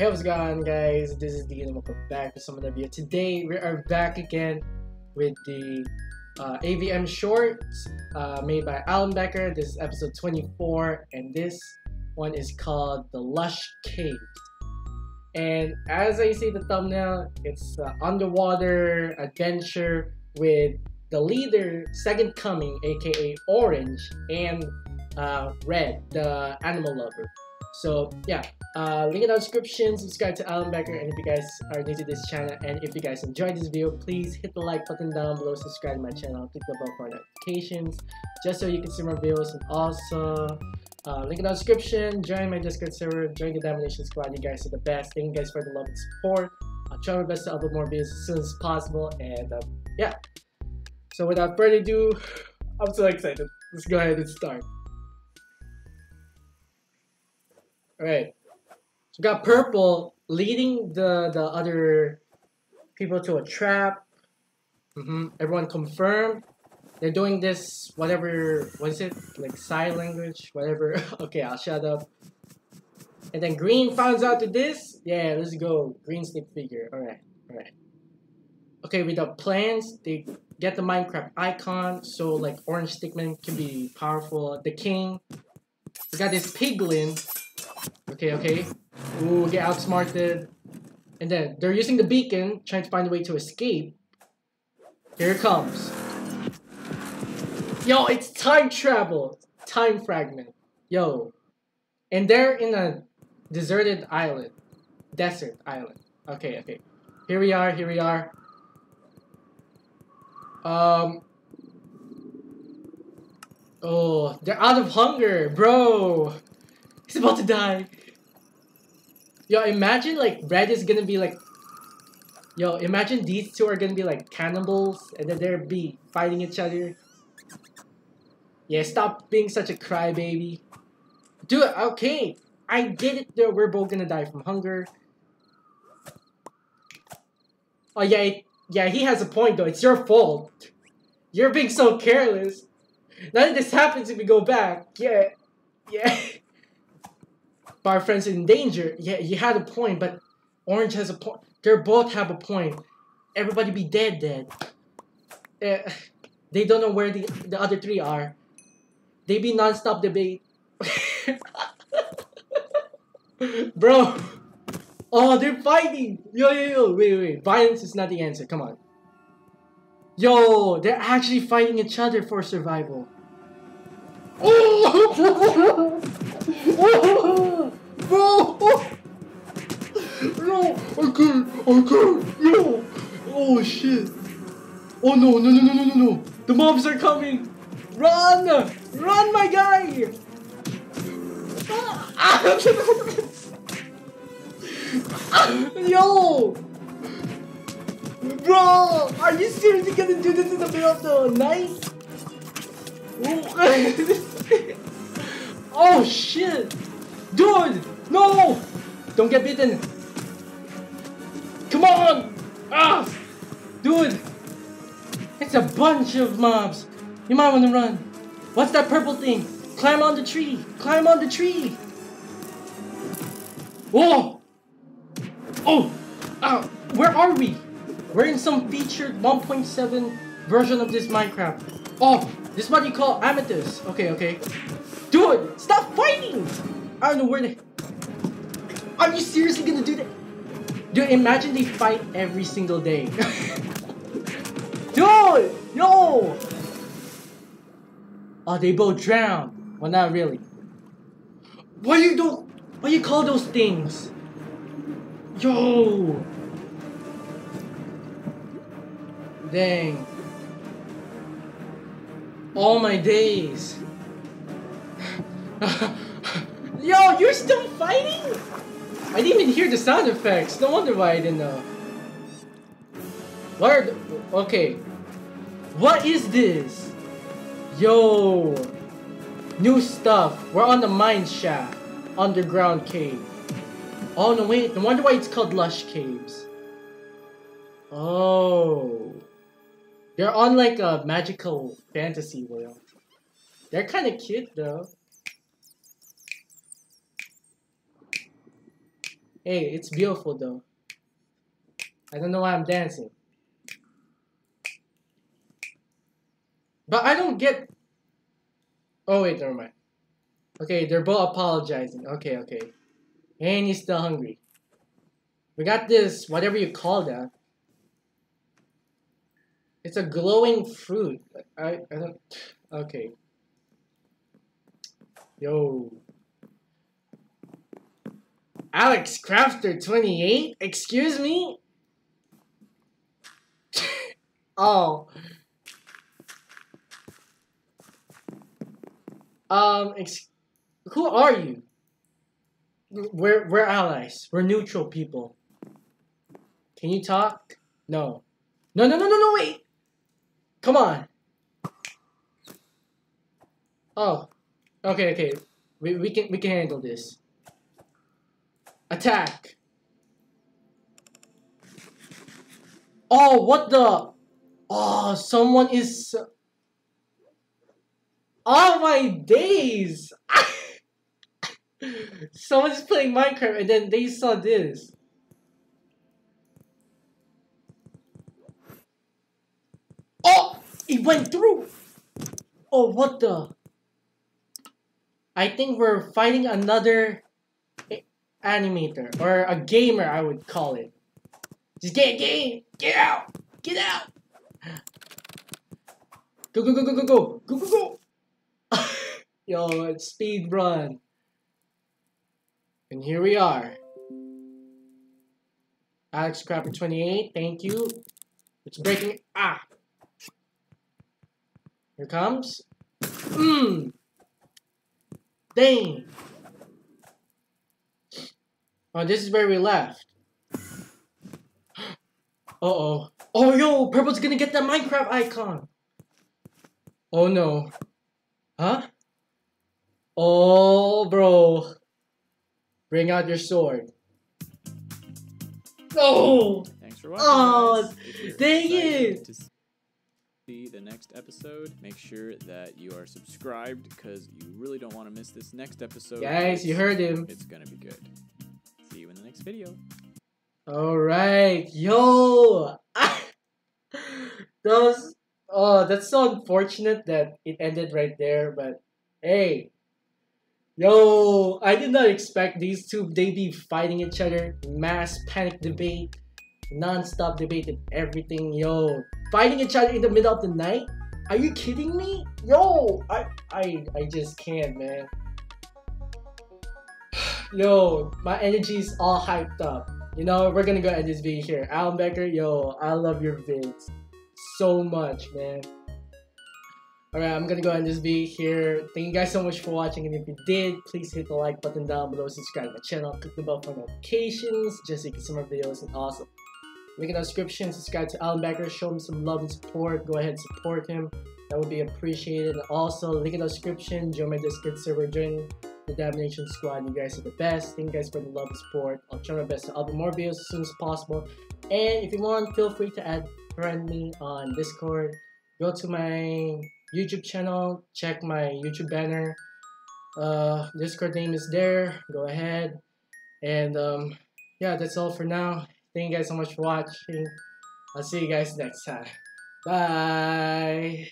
Hey, what's going on, guys? This is Dean, and welcome back to some of the video. Today, we are back again with the uh, AVM shorts uh, made by Alan Becker. This is episode 24, and this one is called The Lush Caves. And as I see the thumbnail, it's uh, underwater adventure with the leader, Second Coming, aka Orange, and uh, Red, the animal lover. So yeah, uh, link in the description, subscribe to Alan Becker, and if you guys are new to this channel, and if you guys enjoyed this video, please hit the like button down below, subscribe to my channel, click the bell for notifications, just so you can see more videos, and also, uh, link in the description, join my Discord server, join the Domination Squad, you guys are the best, thank you guys for the love and support, I'll try my best to upload more videos as soon as possible, and um, yeah. So without further ado, I'm so excited, let's go ahead and start. Alright. So got purple leading the the other people to a trap. Mm-hmm. Everyone confirmed. They're doing this whatever what is it? Like sign language, whatever. okay, I'll shut up. And then green finds out to this. Yeah, let's go. Green stick figure. Alright, alright. Okay, with the plans, they get the Minecraft icon, so like orange stickman can be powerful. The king. We got this piglin Okay, okay. Ooh, get outsmarted. And then they're using the beacon, trying to find a way to escape. Here it comes. Yo, it's time travel. Time fragment. Yo. And they're in a deserted island. Desert island. Okay, okay. Here we are, here we are. Um. Oh, they're out of hunger, bro. He's about to die. Yo, imagine like Red is gonna be like. Yo, imagine these two are gonna be like cannibals and then they're be fighting each other. Yeah, stop being such a crybaby. Do it, okay. I get it though, we're both gonna die from hunger. Oh yeah, yeah, he has a point though. It's your fault. You're being so careless. None of this happens if we go back. Yeah, yeah. but our friends in danger. Yeah, you had a point, but Orange has a point. They both have a point. Everybody be dead, dead. Uh, they don't know where the, the other three are. They be non-stop debate. Bro. Oh, they're fighting. Yo, yo, yo. Wait, wait. Violence is not the answer. Come on. Yo, they're actually fighting each other for survival. Oh! Bro! No! I can't! I can't! No! Oh shit! Oh no, no, no, no, no, no, no! The mobs are coming! Run! Run, my guy! Yo! Bro! Are you seriously gonna do this in the middle of the night? oh shit! Dude! No! Don't get bitten! Come on! Ah! Dude! It's a bunch of mobs! You might want to run. What's that purple thing? Climb on the tree! Climb on the tree! Whoa! Oh! Uh, where are we? We're in some featured 1.7 version of this Minecraft. Oh! This is what you call amethyst. Okay, okay. Dude! Stop fighting! I don't know where they... Are you seriously gonna do that? Dude, imagine they fight every single day. Dude! Yo! Oh, they both drown. Well, not really. What you do? What do you call those things? Yo! Dang. All my days. Yo, you're still fighting? I didn't even hear the sound effects. No wonder why I didn't know. What are the, Okay. What is this? Yo. New stuff. We're on the mine shaft. Underground cave. Oh, no, wait. No wonder why it's called Lush Caves. Oh. They're on like a magical fantasy world. They're kind of cute though. Hey, it's beautiful though. I don't know why I'm dancing. But I don't get... Oh wait, never mind. Okay, they're both apologizing. Okay, okay. And he's still hungry. We got this, whatever you call that. It's a glowing fruit. I, I don't... Okay. Yo. Alex Crafter 28? Excuse me? oh. Um, who are you? We're, we're allies. We're neutral people. Can you talk? No. No, no, no, no, no, wait! Come on! Oh. Okay, okay. We, we can we can handle this. Attack! Oh, what the? Oh, someone is... Oh my days! Someone's playing Minecraft and then they saw this. Oh! It went through! Oh, what the? I think we're fighting another animator or a gamer, I would call it. Just get get get out, get out. Go go go go go go go go go. Yo, it's speed run. And here we are. Alex Crafter 28, thank you. It's breaking. Ah. Here comes. Mmm. Dang. Oh, this is where we left. Uh-oh. Oh, yo, Purple's gonna get that Minecraft icon. Oh, no. Huh? Oh, bro. Bring out your sword. No! Thanks for watching. Oh, dang it! To see the next episode, make sure that you are subscribed because you really don't want to miss this next episode. Guys, you heard him. It's gonna be good. See you in the next video. Alright, yo! Those, oh, that's so unfortunate that it ended right there, but hey, yo, I did not expect these two, they be fighting each other, mass panic debate, non-stop debate and everything, yo. Fighting each other in the middle of the night? Are you kidding me? Yo, I, I, I just can't, man. Yo, my energy is all hyped up. You know, we're gonna go end this video here. Alan Becker, yo, I love your vids so much, man. Alright, I'm gonna go end this video here. Thank you guys so much for watching, and if you did, please hit the like button down below, subscribe to my channel, click the bell for notifications, just so you can see more videos, and awesome. Link in the description, subscribe to Alan Becker, show him some love and support, go ahead and support him. That would be appreciated. Also, link in the description, join my Discord server, join the Damnation Squad. You guys are the best. Thank you guys for the love and support. I'll try my best to upload more videos as soon as possible. And if you want, feel free to add friend me on Discord. Go to my YouTube channel, check my YouTube banner. Uh, Discord name is there. Go ahead. And um, yeah, that's all for now. Thank you guys so much for watching. I'll see you guys next time. Bye.